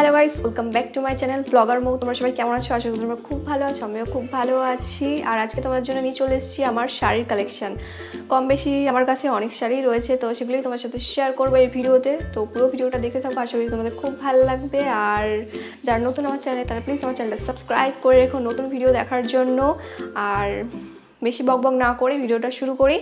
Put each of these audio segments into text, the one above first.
Hello guys welcome back to my channel blogger Mou তোমরা সবাই কেমন আছো? আশা করি তোমরা খুব ভালো আছো, আমিও খুব ভালো আছি। আর আজকে তোমার জন্য নিয়ে চলে এসেছি আমার শাড়ির কালেকশন কম বেশি আমার কাছে অনেক শাড়ি রয়েছে, তো সেগুলোই তোমার সাথে শেয়ার করব এই ভিডিওতে। তো পুরো ভিডিওটা দেখতে থাকব আশা করি তোমাদের খুব ভালো লাগবে। আর যারা নতুন আমার চ্যানেল তারা প্লিজ আমার চ্যানেলটা সাবস্ক্রাইব করে রেখো নতুন ভিডিও দেখার জন্য। আর বেশি বক বক না করে ভিডিওটা শুরু করি।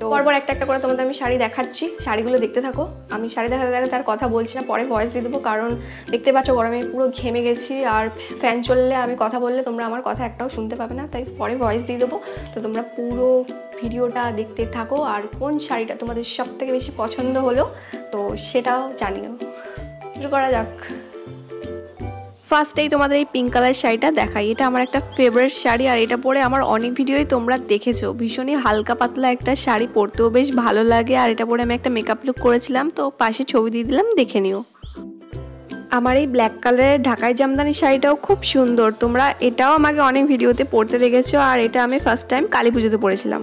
তো পরপর একটা একটা করে তোমাদের আমি শাড়ি দেখাচ্ছি। শাড়িগুলো দেখতে থাকো। আমি শাড়ি দেখাতে দেখাতে আর কথা বলছি না, পরে ভয়েস দিয়ে দেবো। কারণ দেখতে পাচ্ছ গরমে পুরো ঘেমে গেছি আর ফ্যান চললে আমি কথা বললে তোমরা আমার কথা একটাও শুনতে পাবে না, তাই পরে ভয়েস দিয়ে দেবো। তো তোমরা পুরো ভিডিওটা দেখতে থাকো আর কোন শাড়িটা তোমাদের সব থেকে বেশি পছন্দ হলো, তো সেটাও জানিও। শুরু করা যাক। ফার্স্টেই তোমাদের এই পিঙ্ক কালার শাড়িটা দেখাই। এটা আমার একটা ফেভারিট শাড়ি আর এটা পরে আমার অনেক ভিডিওই তোমরা দেখেছ। ভীষণই হালকা পাতলা একটা শাড়ি, পরতেও বেশ ভালো লাগে আর এটা পরে আমি একটা মেকআপ লুক করেছিলাম, তো পাশে ছবি দিয়ে দিলাম, দেখে নিও। আমার এই ব্ল্যাক কালারের ঢাকায় জামদানি শাড়িটাও খুব সুন্দর। তোমরা এটাও আমাকে অনেক ভিডিওতে পরতে দেখেছ আর এটা আমি ফার্স্ট টাইম কালী পুজোতে পরেছিলাম।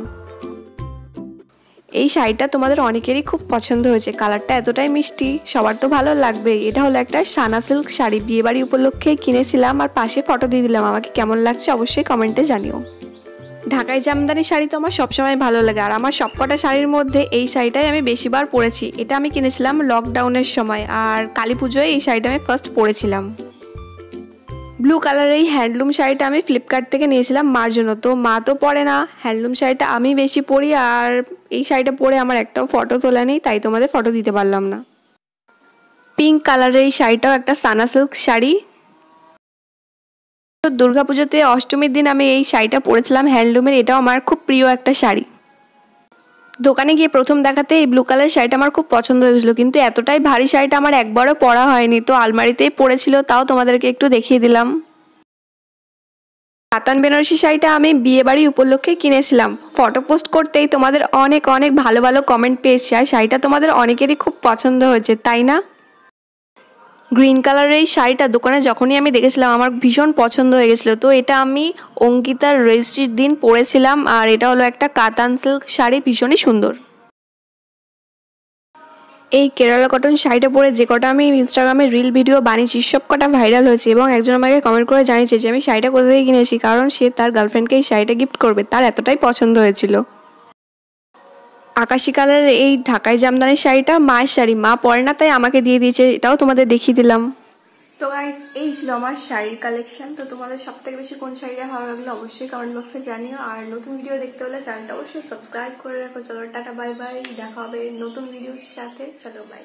এই শাড়িটা তোমাদের অনেকেরই খুব পছন্দ হয়েছে। কালারটা এতটাই মিষ্টি, সবার তো ভালো লাগবেই। এটা হলো একটা সানা সিল্ক শাড়ি। বিয়েবাড়ি উপলক্ষে কিনেছিলাম আর পাশে ফটো দিয়ে দিলাম। আমাকে কেমন লাগছে অবশ্যই কমেন্টে জানিও। ঢাকায় জামদানি শাড়ি তো আমার সবসময় ভালো লাগে। আর আমার সবকটা শাড়ির মধ্যে এই শাড়িটাই আমি বেশিবার পরেছি। এটা আমি কিনেছিলাম লকডাউনের সময়। আর কালী পুজোয় এই শাড়িটা আমি ফার্স্ট পরেছিলাম। ব্লু কালারের এই হ্যান্ডলুম শাড়িটা আমি ফ্লিপকার্ট থেকে নিয়েছিলাম মার জন্য। তো মা তো পরে না। হ্যান্ডলুম শাড়িটা আমি বেশি পরি আর এই শাড়িটা পরে আমার একটাও ফটো তোলা নেই, তাই তোমাদের ফটো দিতে পারলাম না। পিঙ্ক কালারের এই শাড়িটাও একটা সানা সিল্ক শাড়ি। তো দুর্গাপুজোতে অষ্টমীর দিন আমি এই শাড়িটা পরেছিলাম হ্যান্ডলুমের এটাও আমার খুব প্রিয় একটা শাড়ি। দোকানে গিয়ে প্রথম দেখাতে এই ব্লু কালার শাড়িটা আমার খুব পছন্দ হয়েছিল, কিন্তু এতটাই ভারী শাড়িটা আমার একবারও পরা হয়নি, তো আলমারিতেই পড়েছিল, তাও তোমাদেরকে একটু দেখিয়ে দিলাম। কাতান বেনারসি শাড়িটা আমি বিয়েবাড়ি উপলক্ষে কিনেছিলাম। ফটো পোস্ট করতেই তোমাদের অনেক অনেক ভালো ভালো কমেন্ট পেয়েছি। আর শাড়িটা তোমাদের অনেকেরই খুব পছন্দ হয়েছে, তাই না? গ্রিন কালারের এই শাড়িটা দোকানে যখনই আমি দেখেছিলাম, আমার ভীষণ পছন্দ হয়ে গেছিল। তো এটা আমি অঙ্কিতার রেজিস্ট্রির দিন পরেছিলাম, আর এটা হলো একটা কাতান সিল্ক শাড়ি, ভীষণই সুন্দর। এই কেরালা কটন শাড়িটা পরে যে কটা আমি ইনস্টাগ্রামে রিল ভিডিও বানিয়েছি, সব কটা ভাইরাল হয়েছে এবং একজন আমাকে কমেন্ট করে জানিয়েছে যে, আমি শাড়িটা কোথা থেকে কিনেছি? কারণ সে তার গার্লফ্রেন্ডকে এই শাড়িটা গিফট করবে। তার এতটাই পছন্দ হয়েছিল। আকাশি কালারের এই ঢাকায় জামদানির শাড়িটা মায়ের শাড়ি। মা পরে না, তাই আমাকে দিয়ে দিয়েছে। এটাও তোমাদের দেখিয়ে দিলাম। তো গাইজ এই ছিল আমার শাড়ির কালেকশন তো তোমাদের সব থেকে বেশি কোন শাড়িটা ভালো লাগল অবশ্যই কমেন্ট বক্সে জানিও। আর নতুন ভিডিও দেখতে হলে চ্যানেলটা অবশ্যই সাবস্ক্রাইব করে রাখো। চলো টাটা বাই বাই দেখা হবে নতুন ভিডিওর সাথে। চলো বাই